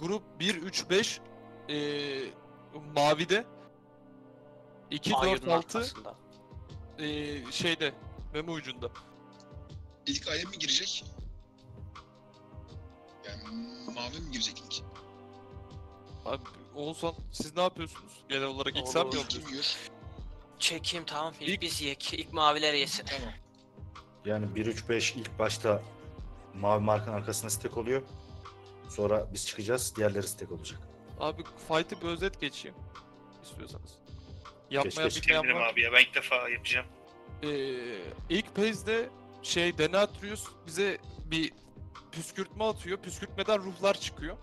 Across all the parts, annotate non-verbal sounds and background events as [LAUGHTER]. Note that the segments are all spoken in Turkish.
grup 1-3-5 ee, mavide 2 Ayırın 4 6 arkasında. ee, şeyde meme ucunda. İlk aya mı girecek? Yani mavi mi girecek ilk? Abi Oğuzhan siz ne yapıyorsunuz? Genel olarak ilk sen mi olur. İlk yapıyorsun? kim yiyor? Çekeyim tamam. İlk, İlk- biz yek. İlk maviler yesin. Tamam. Yani 1-3-5 ilk başta mavi markanın arkasına stek oluyor. Sonra biz çıkacağız. Diğerleri stek olacak. Abi fight'ı bir özet geçeyim. istiyorsanız. Yapmaya geç. bilmeyen var. abi ya. Ben ilk defa yapacağım. Ee, ilk phase'de şey Denatrius bize bir püskürtme atıyor. Püskürtmeden ruhlar çıkıyor.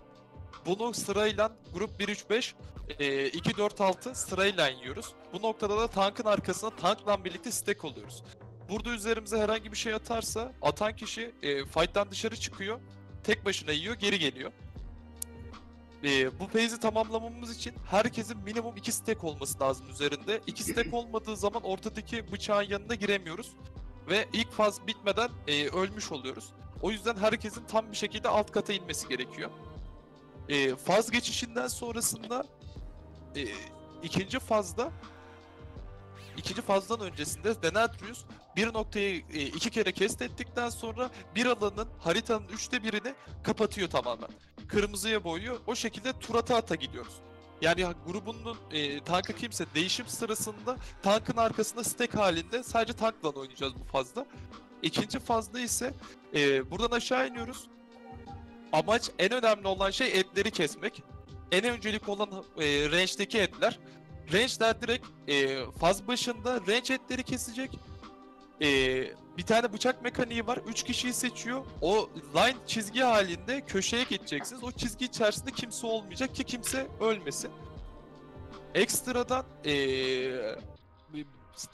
Bunu sırayla grup 1-3-5 e, 2-4-6 sırayla yiyoruz. Bu noktada da tankın arkasına tankla birlikte stack oluyoruz. Burada üzerimize herhangi bir şey atarsa atan kişi e, fight'tan dışarı çıkıyor. Tek başına yiyor, geri geliyor. E, bu phase'i tamamlamamız için herkesin minimum 2 stack olması lazım üzerinde. 2 stack [CLEARS THROAT] olmadığı zaman ortadaki bıçağın yanına giremiyoruz. Ve ilk faz bitmeden e, ölmüş oluyoruz. O yüzden herkesin tam bir şekilde alt kata inmesi gerekiyor. E, faz geçişinden sonrasında e, ikinci fazda ikinci fazdan öncesinde Denatrius bir noktayı e, iki kere kest ettikten sonra bir alanın haritanın üçte birini kapatıyor tamamen. Kırmızıya boyuyor. O şekilde tur ata ata gidiyoruz. Yani grubunun e, tankı kimse değişim sırasında tankın arkasında stack halinde sadece tankla oynayacağız bu fazda. İkinci fazda ise e, buradan aşağı iniyoruz. Amaç en önemli olan şey etleri kesmek. En öncelik olan e, range'deki etler. Range'ler direkt e, faz başında range etleri kesecek. E, bir tane bıçak mekaniği var. 3 kişiyi seçiyor. O line çizgi halinde köşeye geçeceksiniz. O çizgi içerisinde kimse olmayacak ki kimse ölmesin. Ekstradan eee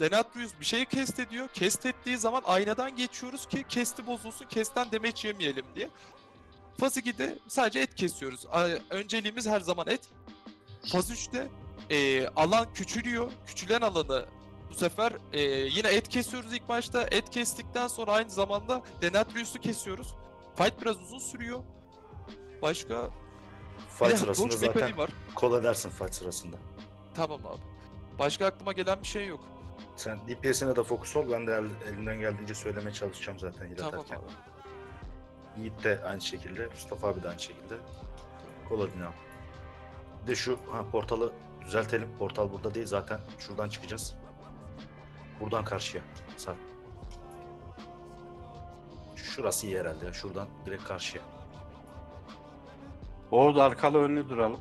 Denatrius bir şeyi kest ediyor. Kest ettiği zaman aynadan geçiyoruz ki kesti bozulsun, kestten damage yemeyelim diye. Faz 2'de sadece et kesiyoruz. Önceliğimiz her zaman et. Faz 3'te eee, alan küçülüyor. Küçülen alanı bu sefer eee, yine et kesiyoruz ilk başta. Et kestikten sonra aynı zamanda Denatrius'u kesiyoruz. Fight biraz uzun sürüyor. Başka Fight sırasında zaten var. kol edersin fight sırasında. Tamam abi. Başka aklıma gelen bir şey yok. Sen DPS'ine de fokus ol. Ben de el- elimden geldiğince söylemeye çalışacağım zaten hile Tamam abi. Yiğit de aynı şekilde. Mustafa abi de aynı şekilde. Kol adını al. Bir de şu ha, portalı düzeltelim. Portal burada değil zaten. Şuradan çıkacağız. Buradan karşıya. Sar. Şurası iyi herhalde. Şuradan direkt karşıya. Oğuz arkalı önlü duralım.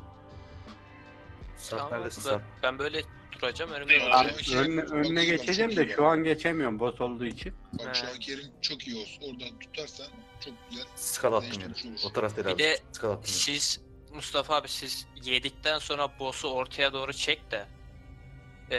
Sarp Tamam, neredesin ben, Sarp? ben böyle duracağım. Önümde anki Önüne, önüne geçeceğim de şu an geçemiyorum boss olduğu için. Bak şu He. anki yerin çok iyi olsun. Oradan tutarsan çok güzel. Skal attım Değiştirmiş olursun. O taraf değil Bir abi. de Skal attım. Siz Mustafa abi siz yedikten sonra boss'u ortaya doğru çek de e,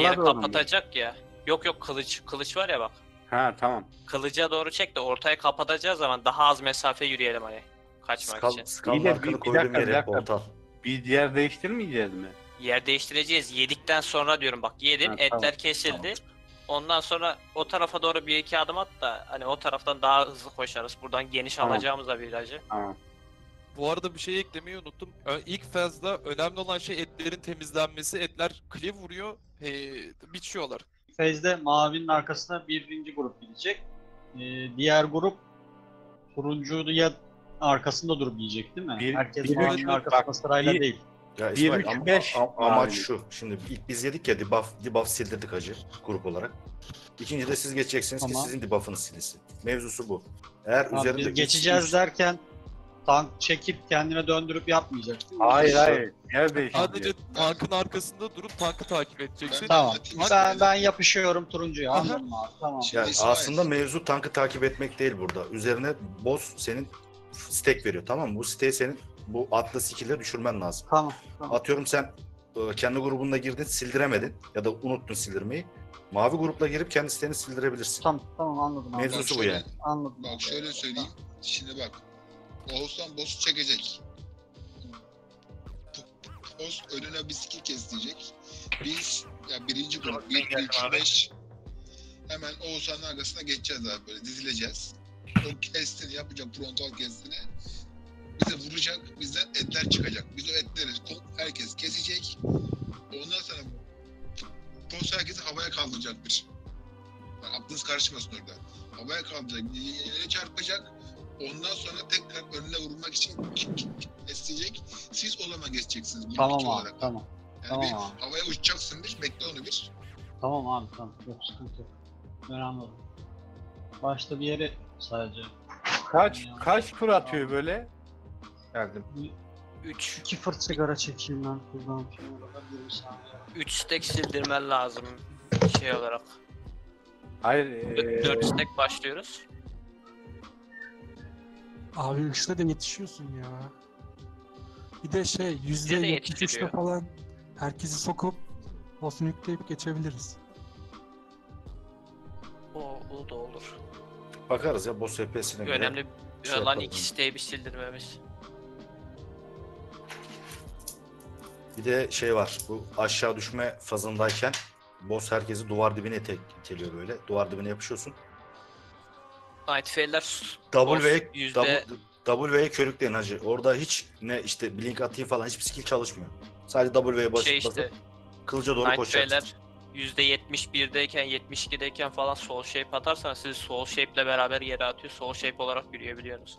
yeri doğru mu? kapatacak ya. Yok yok kılıç kılıç var ya bak. Ha tamam. Kılıca doğru çek de ortaya kapatacağı zaman daha az mesafe yürüyelim hani kaçmak Skal, için. skal İyi de bir- bir koyduğum dakika, bir yere dakika. portal. Bir yer değiştirmeyeceğiz mi? Yer değiştireceğiz. Yedikten sonra diyorum bak yedin Ha, etler tamam, kesildi. Ondan sonra o tarafa doğru bir iki adım at da hani o taraftan daha hızlı koşarız. Buradan geniş Tamam. alacağımız da virajı. Tamam. Bu arada bir şey eklemeyi unuttum. Ö- İlk fazda önemli olan şey etlerin temizlenmesi. Etler cleave vuruyor, ee, biçiyorlar. Fez'de mavinin arkasına birinci grup gidecek. Ee, diğer grup turuncuya arkasında durup yiyecek değil mi? Bir- Herkes bir- mavinin arkasında bak, sırayla bir- değil. Ya İsmail üç, am- beş am- amaç şu. Şimdi ilk biz yedik ya debuff, debuff sildirdik acı grup olarak. İkinci de siz geçeceksiniz ki Tamam. sizin debuff'ınız silinsin. Mevzusu bu. Eğer Abi üzerinde biz üç- geçeceğiz üç- derken tank çekip kendine döndürüp yapmayacak. değil mi? Hayır Şu- hayır. Yer değiştireceğiz. Sadece tankın arkasında durup tankı takip edeceksin. Tamam. Anlatayım Ben, ben yapışıyorum turuncuya. Aha. Anladım abi. Tamam. Şimdi Ya İsmail, aslında mevzu tankı takip etmek değil burada. Üzerine boss senin stack veriyor tamam mı? Bu stack'i senin bu atlı skill'le düşürmen lazım. Tamam. tamam. Atıyorum sen e, kendi grubunda girdin sildiremedin ya da unuttun sildirmeyi. Mavi grupla girip kendi siteni sildirebilirsin. Tamam tamam anladım abi. Mevzusu bu yani. Anladım. Bak abi. şöyle söyleyeyim. Şimdi bak. Oğuzhan boss'u çekecek. Boss önüne bir skill kestiyecek. Biz ya birinci grup Ben 1, 2, geldim 3, abi. 5 hemen Oğuzhan'ın arkasına geçeceğiz abi böyle dizileceğiz. O kestini yapacak frontal kestini. bize vuracak. Bizden etler çıkacak. Biz o etleri herkes kesecek. Ondan sonra boss herkesi havaya kaldıracak bir. Yani aklınız karışmasın orada. Havaya kaldıracak. Yere çarpacak. Ondan sonra tekrar önüne vurmak için isteyecek. Siz o zaman geçeceksiniz. Tamam abi olarak. tamam. Yani tamam bir abi. havaya uçacaksın bir. Bekle onu bir. Tamam abi tamam. Yok sıkıntı yok. Ben anladım. Başta bir yere sadece. Kaç kaç tur atıyor böyle? Geldim. 3 İki fırt sigara çekeyim ben kullanım. Şimdi kadar 20 saniye. 3 stack sildirmen lazım şey olarak. Hayır. ee, 4 stack başlıyoruz. Abi üçte de yetişiyorsun ya. Bir de şey yüzde de üçte yetiştiriyor. falan herkesi sokup boss'unu yükleyip geçebiliriz. O, o da olur. Bakarız ya boss HP'sine göre. Önemli şey olan yapalım. iki stack'i bir sildirmemiz. Bir de şey var. Bu aşağı düşme fazındayken boss herkesi duvar dibine ite- iteliyor böyle. Duvar dibine yapışıyorsun. Night Fail'ler Double boss V yüzde- V'ye körükleyin hacı. Orada hiç ne işte blink atayım falan hiçbir skill çalışmıyor. Sadece V'ye basıp şey basıp işte kılıca doğru koşacaksın. Fail'ler %71'deyken 72'deyken falan soul shape atarsanız sizi soul shape ile beraber yere atıyor. Soul shape olarak yürüyebiliyorsunuz.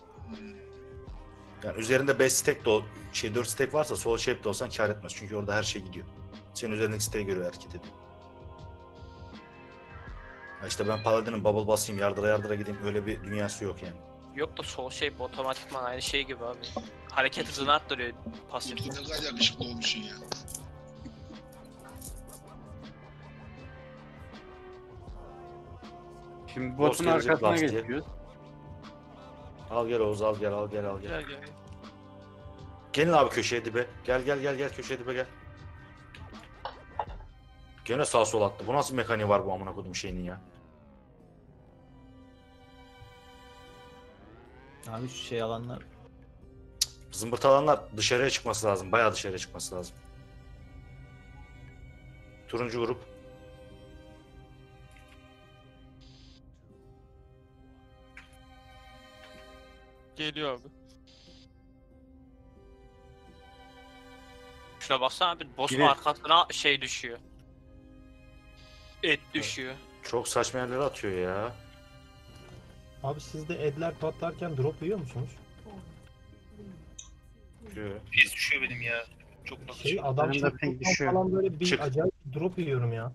Yani üzerinde 5 stack de şey 4 stack varsa sol shape de olsan kar etmez. Çünkü orada her şey gidiyor. Senin üzerindeki stack'e göre hareket ediyor. İşte ben Paladin'in bubble basayım yardıra yardıra gideyim öyle bir dünyası yok yani. Yok da soul shape otomatikman aynı şey gibi abi. Hareket hızını arttırıyor pasif. Ne kadar yakışıklı olmuşsun ya. Şimdi botun gelecek arkasına last diye. geçiyoruz. Al gel Oğuz al gel al gel al gel. Gel gel. Gelin abi köşeye dibe. Gel gel gel gel köşeye dibe gel. Gene sağ sol attı. Bu nasıl mekaniği var bu amına koydum şeyinin ya. Abi şu şey alanlar Zımbırtalanlar dışarıya çıkması lazım. Bayağı dışarıya çıkması lazım. Turuncu grup. Geliyor abi. Şuna baksana abi boss'un Yine- arkasına şey düşüyor. Et düşüyor. Çok saçma yerlere atıyor ya. Abi siz de edler patlarken drop yiyor musunuz? Diyor. Pes düşüyor benim ya. Çok Şey adam Benim de çarptıktan düşüyor. falan böyle bir Çık. acayip drop yiyorum ya.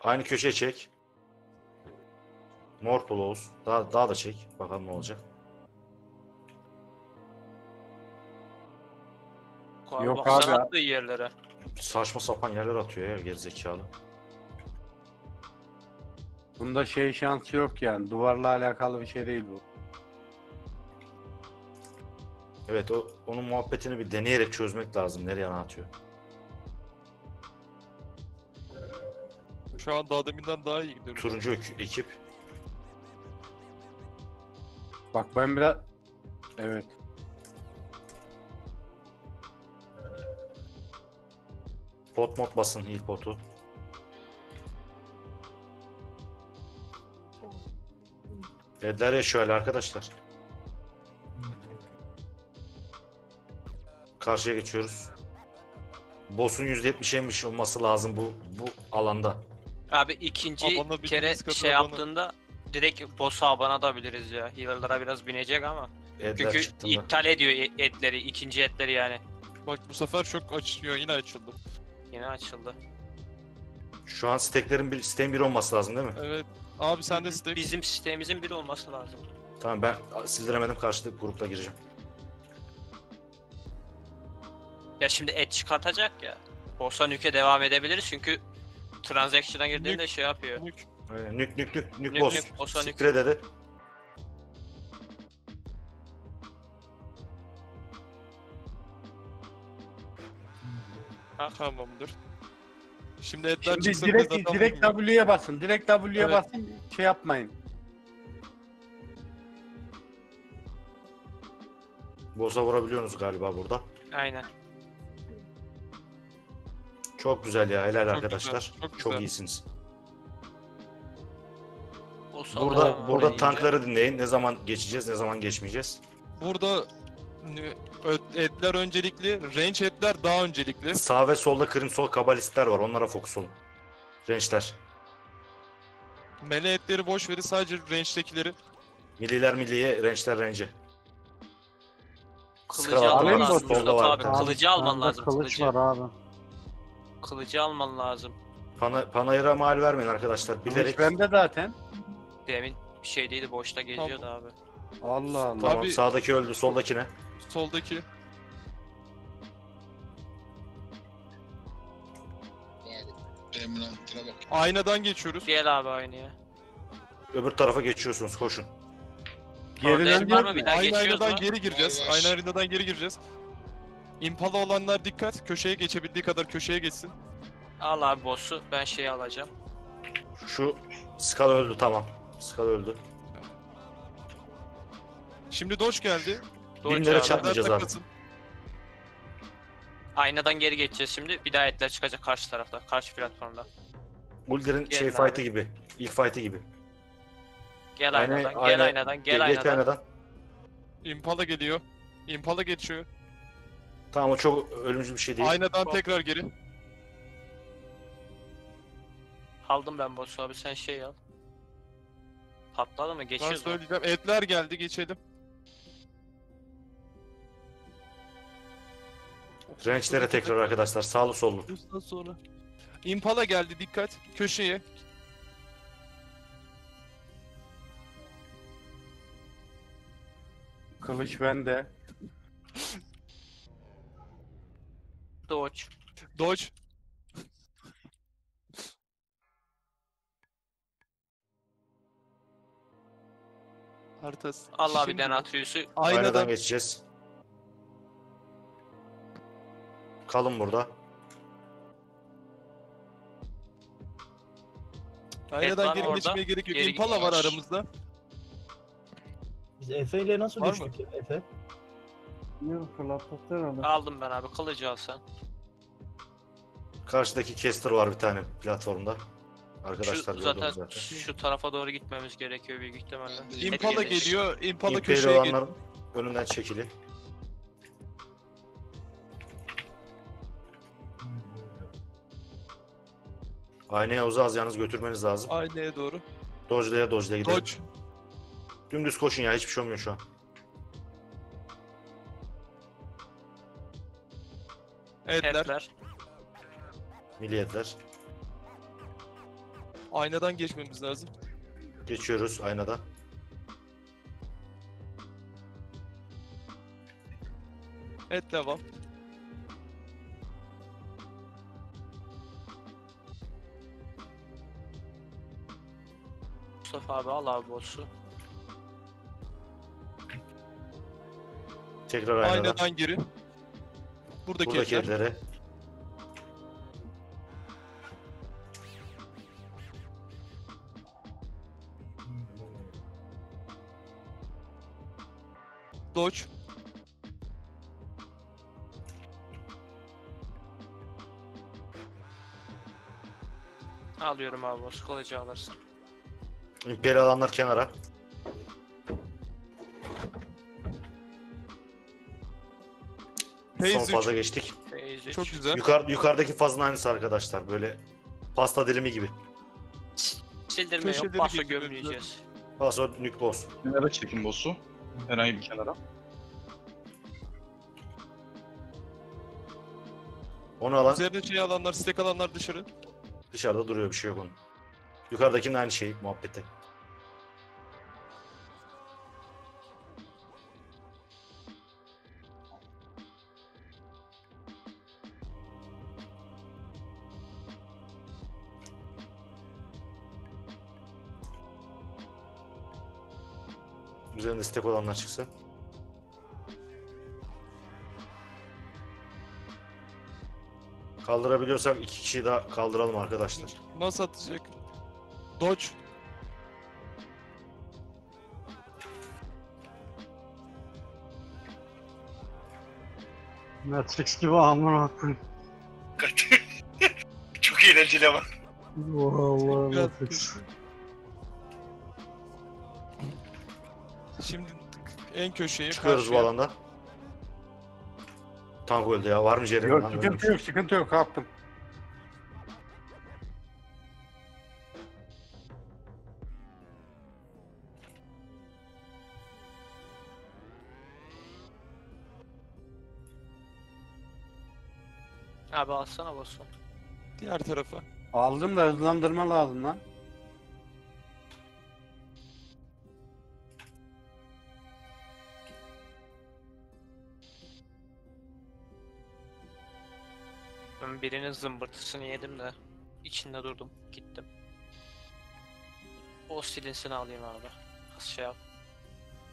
Aynı köşeye çek. Mor Oğuz. Daha, daha da çek. Bakalım ne olacak. Abi Yok baksana abi. attığı yerlere. Saçma sapan yerler atıyor ya gerizekalı. Bunda şey şansı yok yani. Duvarla alakalı bir şey değil bu. Evet o onun muhabbetini bir deneyerek çözmek lazım. Nereye atıyor? Şu an daha deminden daha iyi gidiyoruz. Turuncu ekip. Bak ben biraz... Evet. Pot mod basın ilk potu. Dediler ya şöyle arkadaşlar. Karşıya geçiyoruz. Boss'un %70'eymiş olması lazım bu bu alanda. Abi ikinci Abana kere bildiğiniz kadar şey abana. yaptığında direkt boss'a abanabiliriz ya. Healer'lara biraz binecek ama. Edler Çünkü çıktığında. iptal ediyor e- etleri, ikinci etleri yani. Bak bu sefer çok açılıyor yine açıldı. Yine açıldı. Şu an steklerin bir siteğin bir olması lazım değil mi? Evet. Abi sen de stack. Bizim sistemimizin biri olması lazım. Tamam ben sildiremedim karşılık grupta gireceğim. Ya şimdi et çıkartacak ya. Boss'a nüke devam edebiliriz çünkü transaction'a girdiğinde şey yapıyor. Nük. Nük nük nük nük Nük, boss. nük, boss'a nük. Siktir dedi. Tamamdır. Şimdi etler Şimdi çıksın direkt, zaten direkt. W'ye basın. Direkt W'ye Evet. basın. Şey yapmayın. Boss'a vurabiliyorsunuz galiba burada. Aynen. Çok güzel ya helal Çok arkadaşlar. güzel, çok çok güzel. iyisiniz. O Burada burada tankları dinleyin. Ne zaman geçeceğiz, ne zaman geçmeyeceğiz. Burada ö- etler öncelikli, range etler daha öncelikli. Sağ ve solda Crimson kabalistler var. Onlara fokus olun. Range'ler. Mele etleri boş verin sadece range'dekileri. Milliler milliye, range'ler range'e. Kılıcı Sıra alman alayım mı? lazım Mustafa var abi. tane. Kılıcı alman Bende lazım. Kılıç Kılıcı. var abi. Kılıcı alman lazım. Pana, Panayır'a mal vermeyin arkadaşlar. Bilerek. Kılıç bende zaten. Demin bir şeydeydi boşta geziyordu abi. Allah Allah. Tamam Abi- sağdaki öldü, soldakine. Soldaki. Bak. Aynadan geçiyoruz. Gel abi aynaya. Öbür tarafa geçiyorsunuz, koşun. Geriden Orada var mı değil bir daha Aynı geçiyoruz aynadan mu? geri gireceğiz. Aynı aynadan geri gireceğiz. Impala olanlar dikkat. Köşeye geçebildiği kadar köşeye geçsin. Al abi boss'u. Ben şeyi alacağım. Şu Skal öldü, tamam. Skal öldü. Şimdi Dodge geldi. Binlere cevap. çarpmayacağız abi. Aynadan geri geçeceğiz şimdi. Bir daha etler çıkacak karşı tarafta. Karşı platformda. Ulder'in Gelin şey abi. fight'ı gibi. İlk fight'ı gibi. Gel Ayna- aynadan. ayna- Gel aynadan. Gel Geç aynadan. aynadan. Impala geliyor. Impala geçiyor. Tamam o çok ölümcül bir şey değil. Aynadan tekrar geri. Aldım ben boss'u abi. Sen şey al. Patladı mı? Ben Geçiyoruz mu? söyleyeceğim. Etler geldi geçelim. Range'lere tekrar arkadaşlar. Sağlı sollu. Sonra. Impala geldi dikkat. Köşeye. Kılıç bende. Dodge. Dodge. Artas. Al abi Şimdi Denatrius'u. Aynadan, Aynadan geçeceğiz. Kalın burada. aynadan var geri orada. geçmeye gerek yok. Geri Impala var aramızda. Biz Efe ile nasıl Var düştük? Efe? Yok fırlatmaktı herhalde. Aldım ben abi. Kılıcı al sen. Karşıdaki caster var bir tane platformda. Şu, Arkadaşlar gördünüz zaten, zaten. şu tarafa doğru gitmemiz gerekiyor büyük ihtimalle. Et Impala gelir. geliyor. Impala İmperi köşeye geliyor. olanların önünden çekili. Aynaya uzağız yalnız götürmeniz lazım. Aynaya doğru. Dodge'laya dodge'laya gidelim. Dodge. Dümdüz koşun ya hiçbir şey olmuyor şu an. Etler. Etler. Milliyetler. Aynadan geçmemiz lazım. Geçiyoruz aynada. Et devam. Abi al abi boss'u. Tekrar aynadan. Aynadan geri. Buradaki, Buradaki etler. evlere. Dodge. Alıyorum abi boss. Kılıcı alırsın. İmperi alanlar kenara. Son Phase 3. faza geçtik. Üç. Çok güzel. Yukarı, yukarıdaki fazın aynısı arkadaşlar. Böyle pasta dilimi gibi. Sildirme Köşeleri yok. Paso getiriyoruz gömleyeceğiz. Paso nük boss. Kenara çekin boss'u. Herhangi bir kenara. Onu alan Üzerine şey alanlar, stack alanlar dışarı. dışarıda duruyor bir şey yok onun. Yukarıdakinin aynı şey muhabbeti. Üzerinde stack olanlar çıksın. Kaldırabiliyorsak iki kişiyi daha kaldıralım arkadaşlar. Nasıl atacak? Dodge. Matrix gibi amına koyayım. [LAUGHS] Çok eğlenceli ama. Vallahi Matrix. Şimdi en köşeye Çıkıyoruz bu karşıya. alandan. Tank öldü ya. Var mı Jerry? Yok Lan sıkıntı ölmüş. yok sıkıntı yok kalktım. Abi alsana boss'u. Diğer tarafa. Aldım da hızlandırma lazım lan. Ben birinin zımbırtısını yedim de içinde durdum. Gittim. O silinsini alayım abi. Az şey yap.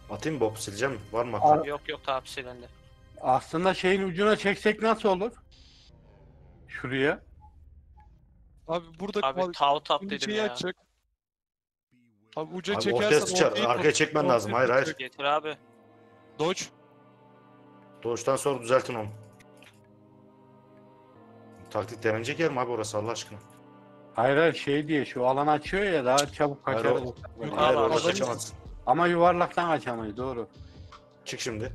Atayım mı Bob sileceğim? Var mı Ar-? Yok yok abi silindi. Aslında şeyin ucuna çeksek nasıl olur? Şuraya. Abi burada Abi kal- tav tap şimdi dedim ya. açacak. Abi uca Abi çekersen sıçar. ortayı Arkaya çekmen lazım. Hayır hayır. Getir abi. Dodge. Doğuştan sonra düzeltin onu. Taktik denenecek yer mi abi orası Allah aşkına? Hayır hayır şey diye şu alan açıyor ya daha çabuk Hayır, kaçarız. o- Hayır orada adamın- kaçamazsın. Ama yuvarlaktan kaçamayız doğru. Çık şimdi.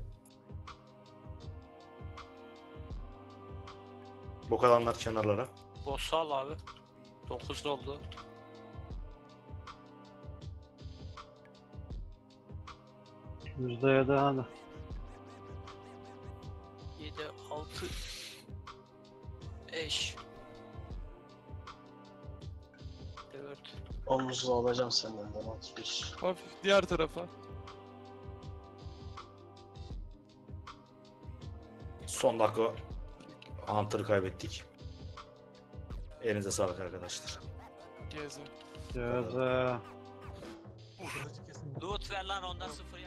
Bok alanlar kenarlara. Boss'u al abi. 9 oldu. Yüzde yedi hadi. 7, 6, 5, 4, Omuzlu alacağım senden ben 31. Hafif diğer tarafa. Son dakika Hunter'ı kaybettik. Elinize sağlık arkadaşlar. Gezi. Gözü. Loot ver lan ondan sıfır.